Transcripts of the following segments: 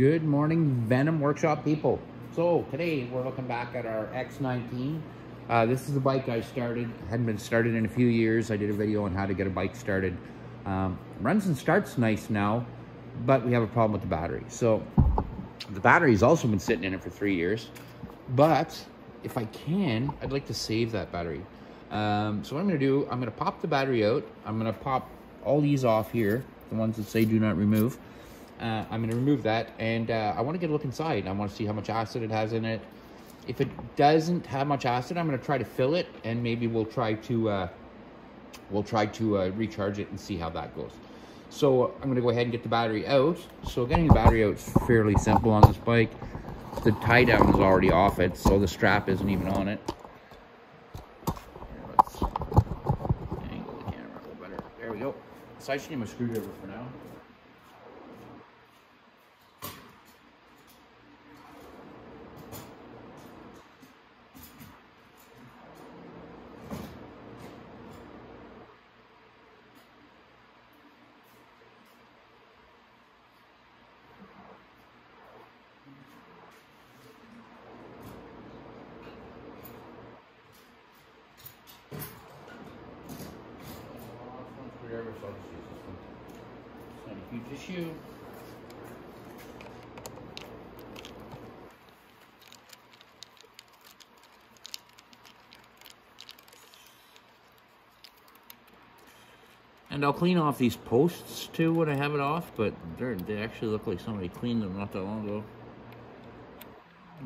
Good morning, Venom Workshop people. So today we're looking back at our X19. Uh, this is the bike I started, hadn't been started in a few years. I did a video on how to get a bike started. Um, runs and starts nice now, but we have a problem with the battery. So the battery's also been sitting in it for three years, but if I can, I'd like to save that battery. Um, so what I'm gonna do, I'm gonna pop the battery out. I'm gonna pop all these off here, the ones that say do not remove. Uh, I'm going to remove that and uh, I want to get a look inside. I want to see how much acid it has in it. If it doesn't have much acid, I'm going to try to fill it and maybe we'll try to uh, we'll try to uh, recharge it and see how that goes. So I'm going to go ahead and get the battery out. So getting the battery out is fairly simple on this bike. The tie down is already off it, so the strap isn't even on it. Let's angle the camera a little better. There we go. So I should need my screwdriver for now. Whatever, so I'll just use this one. It's not a huge issue. And I'll clean off these posts too when I have it off, but they actually look like somebody cleaned them not that long ago.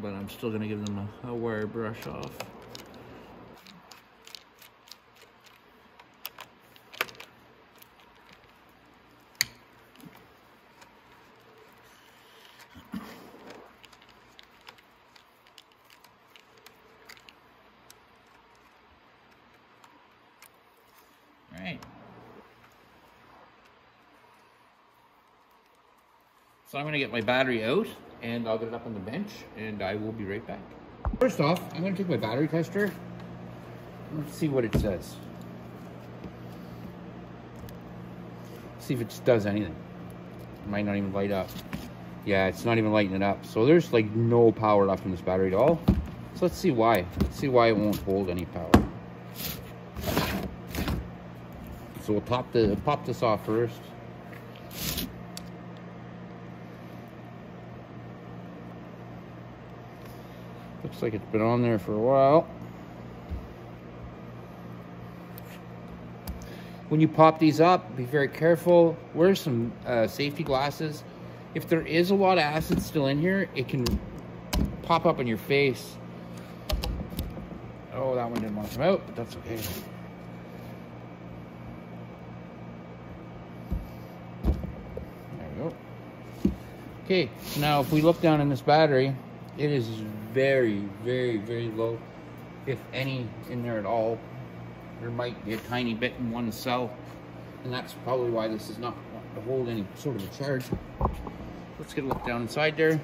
But I'm still gonna give them a, a wire brush off. Right. So I'm going to get my battery out and I'll get it up on the bench and I will be right back. First off, I'm going to take my battery tester. Let's see what it says. See if it does anything. It might not even light up. Yeah, it's not even lighting it up. So there's like no power left in this battery at all. So let's see why. Let's see why it won't hold any power. So we'll pop the pop this off first. Looks like it's been on there for a while. When you pop these up, be very careful. Wear some uh, safety glasses. If there is a lot of acid still in here, it can pop up in your face. Oh, that one didn't want to come out, but that's okay. Okay, now if we look down in this battery, it is very, very, very low, if any in there at all. There might be a tiny bit in one cell, and that's probably why this is not to hold any sort of a charge. Let's get a look down inside there.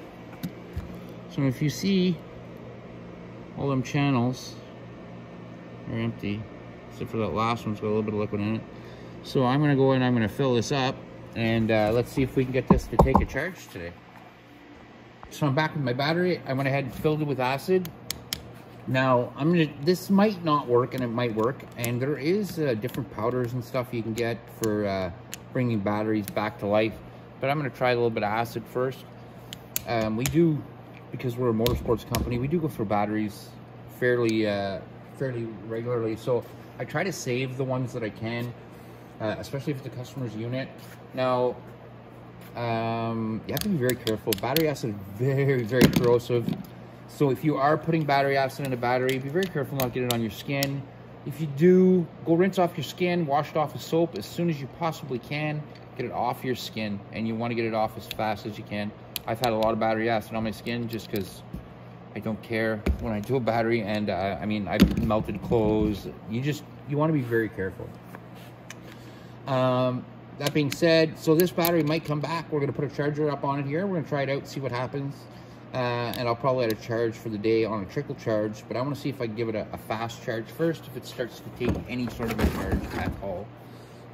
So if you see, all them channels are empty, except for that last one's got a little bit of liquid in it. So I'm gonna go in, I'm gonna fill this up, and uh, let's see if we can get this to take a charge today. So I'm back with my battery. I went ahead and filled it with acid. Now, I'm gonna, this might not work and it might work. And there is uh, different powders and stuff you can get for uh, bringing batteries back to life. But I'm gonna try a little bit of acid first. Um, we do, because we're a motorsports company, we do go for batteries fairly, uh, fairly regularly. So I try to save the ones that I can, uh, especially if it's the customer's unit. Now, um, you have to be very careful. Battery acid is very, very corrosive. So if you are putting battery acid in a battery, be very careful not to get it on your skin. If you do, go rinse off your skin, wash it off with soap as soon as you possibly can. Get it off your skin, and you want to get it off as fast as you can. I've had a lot of battery acid on my skin just because I don't care when I do a battery, and uh, I mean, I've melted clothes. You just, you want to be very careful. Um, that being said, so this battery might come back. We're going to put a charger up on it here. We're going to try it out, see what happens. Uh, and I'll probably add a charge for the day on a trickle charge, but I want to see if I can give it a, a, fast charge first, if it starts to take any sort of a charge at all.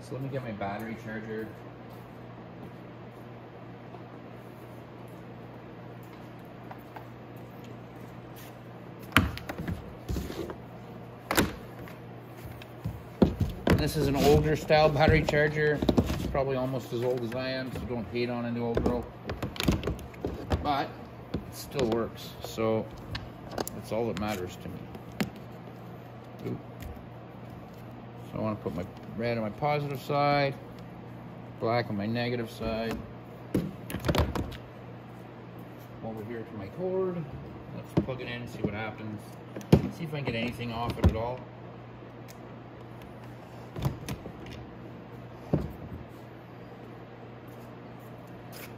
So let me get my battery charger. This is an older style battery charger. It's probably almost as old as I am, so don't hate on any old girl. But it still works, so that's all that matters to me. Oop. So I want to put my red on my positive side, black on my negative side. Over here to my cord. Let's plug it in see what happens. See if I can get anything off it at all.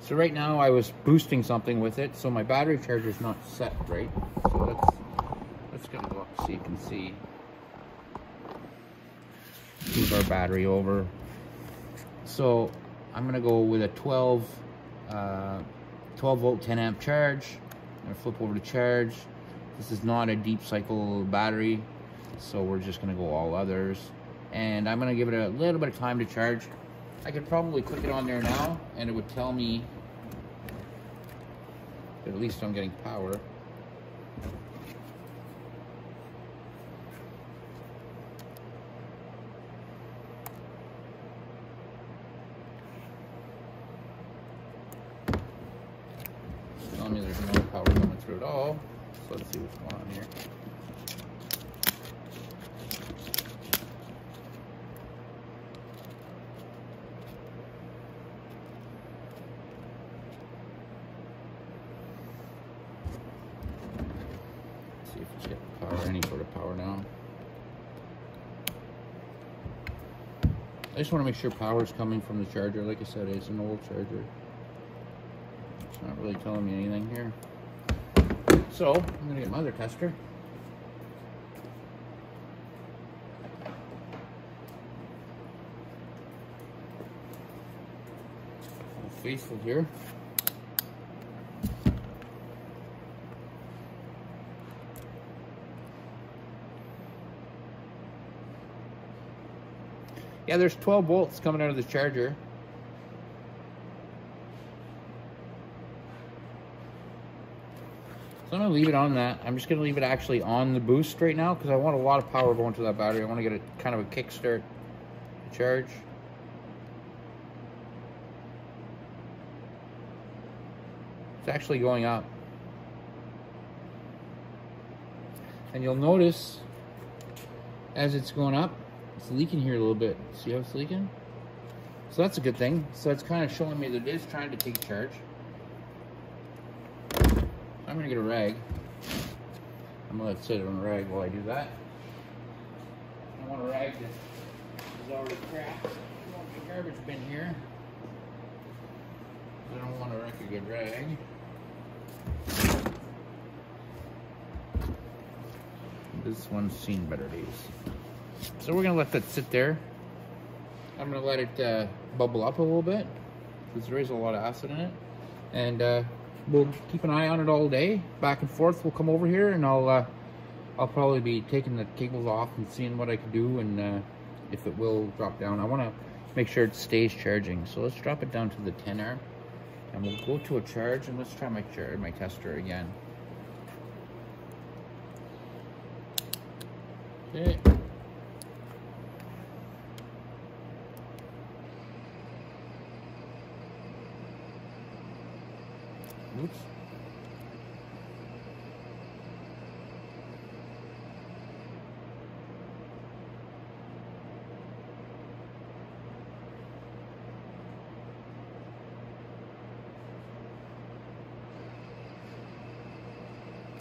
So right now I was boosting something with it, so my battery charger is not set right. So let's let's a look so you can see. Move our battery over. So I'm gonna go with a 12, uh, 12 volt, 10 amp charge. I'm gonna flip over to charge. This is not a deep cycle battery, so we're just gonna go all others. And I'm gonna give it a little bit of time to charge. I could probably click it on there now and it would tell me but at least I'm getting power. Tell me there's no power coming through at all. So let's see what's going on here. See if it's getting power, any sort of power now. I just want to make sure power is coming from the charger. Like I said, it's an old charger. It's not really telling me anything here. So, I'm going to get my other tester. Faithful here. Yeah, there's 12 volts coming out of the charger. So I'm gonna leave it on that. I'm just gonna leave it actually on the boost right now because I want a lot of power going to that battery. I want to get a kind of a kickstart charge. It's actually going up. And you'll notice as it's going up, it's leaking here a little bit. See how it's leaking? So that's a good thing. So it's kind of showing me that it is trying to take charge. I'm gonna get a rag. I'm gonna let it sit on a rag while I do that. I don't want a rag that is already cracked. I want the garbage bin here. I don't want to wreck a good rag. This one's seen better days. So we're gonna let that sit there. I'm gonna let it uh, bubble up a little bit because there is a lot of acid in it. And uh, we'll keep an eye on it all day. Back and forth, we'll come over here and I'll uh, I'll probably be taking the cables off and seeing what I can do and uh, if it will drop down. I wanna make sure it stays charging. So let's drop it down to the 10 amp and we'll go to a charge and let's try my, my tester again. Okay.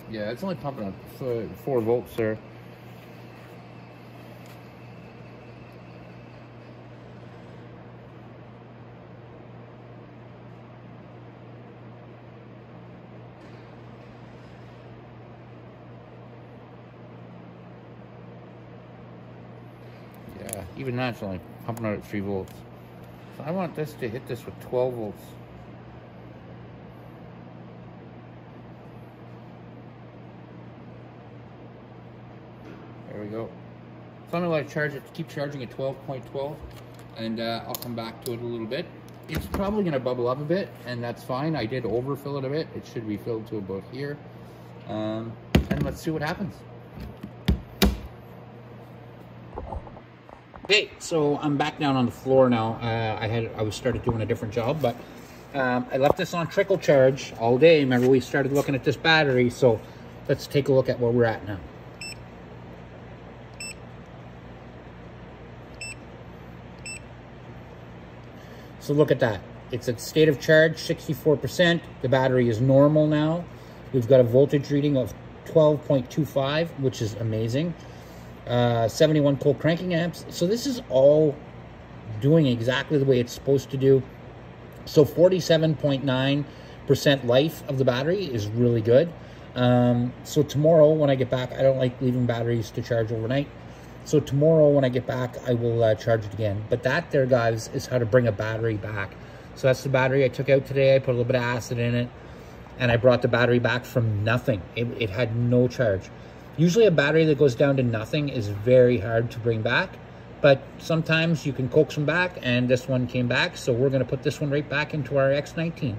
Yeah, it's only pumping up four volts there. Yeah, even that's only pumping out at 3 volts. So I want this to hit this with 12 volts. There we go. So I'm gonna it charge it, keep charging at 12.12 and uh, I'll come back to it a little bit. It's probably gonna bubble up a bit and that's fine. I did overfill it a bit. It should be filled to about here. Um, and let's see what happens. Okay, so I'm back down on the floor now. Uh, I had I was started doing a different job, but um, I left this on trickle charge all day. Remember, we started looking at this battery, so let's take a look at where we're at now. So look at that. It's at state of charge, 64%. The battery is normal now. We've got a voltage reading of 12.25, which is amazing. Uh, 71 cold cranking amps. So this is all doing exactly the way it's supposed to do. So 47.9% life of the battery is really good. Um, so tomorrow when I get back, I don't like leaving batteries to charge overnight. So tomorrow when I get back, I will uh, charge it again. But that there, guys, is how to bring a battery back. So that's the battery I took out today. I put a little bit of acid in it and I brought the battery back from nothing. It, it had no charge. Usually a battery that goes down to nothing is very hard to bring back, but sometimes you can coax them back and this one came back. So we're gonna put this one right back into our X19.